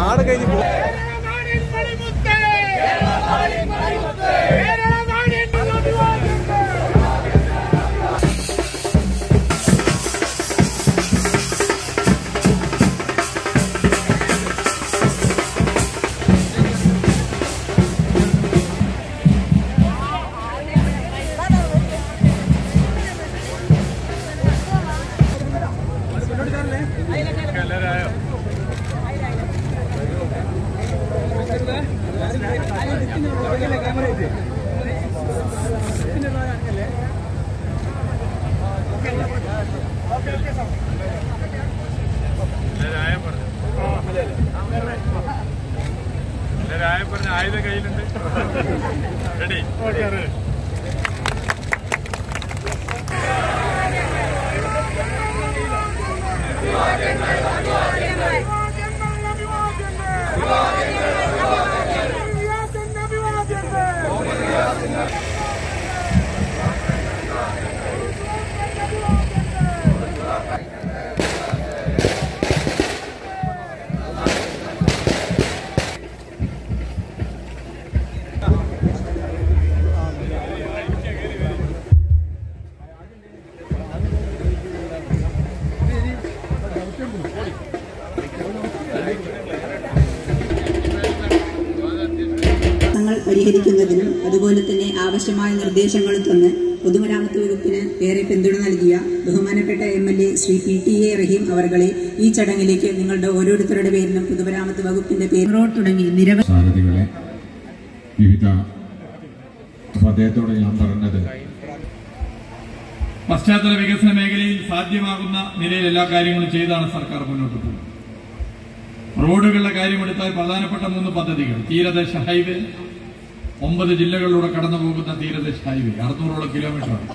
ആടെ കഴിഞ്ഞ് പോ പറഞ്ഞ ആയുധ കയ്യിലുണ്ട് റെഡി പ്രശ്നങ്ങൾ പരിഹരിക്കുന്നതിനും അതുപോലെ തന്നെ ആവശ്യമായ നിർദ്ദേശങ്ങൾ തന്ന് പൊതുമരാമത്ത് വകുപ്പിന് ഏറെ പിന്തുണ നൽകിയ ബഹുമാനപ്പെട്ട M L A Shri P T A Rahim അവർകളെ ഈ ചടങ്ങിലേക്ക് നിങ്ങളുടെ ഓരോരുത്തരുടെ പേരിലും പൊതുമരാമത്ത് വകുപ്പിന്റെ പേരോ തുടങ്ങി. നിരവധി വിവിധ അദ്ദേഹത്തോട് ഞാൻ പറഞ്ഞത്. പശ്ചാത്തല വികസന മേഖലയിൽ സാധ്യമാകുന്ന നിലയിൽ എല്ലാ കാര്യങ്ങളും ചെയ്താണ് സർക്കാർ മുന്നോട്ട് പോകുന്നത്. റോഡുകളുടെ കാര്യമെടുത്താൽ പ്രധാനപ്പെട്ട മൂന്ന് പദ്ധതികൾ. തീരദേശ ഹൈവേ ഒമ്പത് ജില്ലകളിലൂടെ കടന്നു പോകുന്ന തീരദേശ ഹൈവേ അറുന്നൂറോളം കിലോമീറ്ററാണ്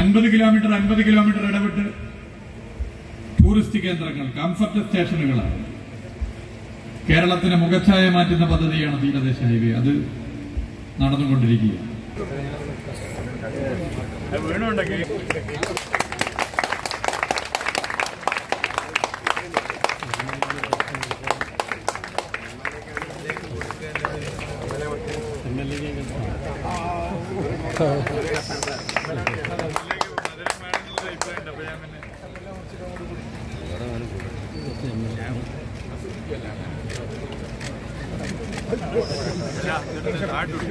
അൻപത് കിലോമീറ്റർ അൻപത് കിലോമീറ്റർ ഇടവിട്ട് ടൂറിസ്റ്റ് കേന്ദ്രങ്ങൾ കംഫർട്ട് സ്റ്റേഷനുകളാണ്. കേരളത്തിന് മുഖച്ഛായ മാറ്റുന്ന പദ്ധതിയാണ് തീരദേശ ഹൈവേ. അത് നടന്നുകൊണ്ടിരിക്കുകയാണ്. നാട്ടിൽ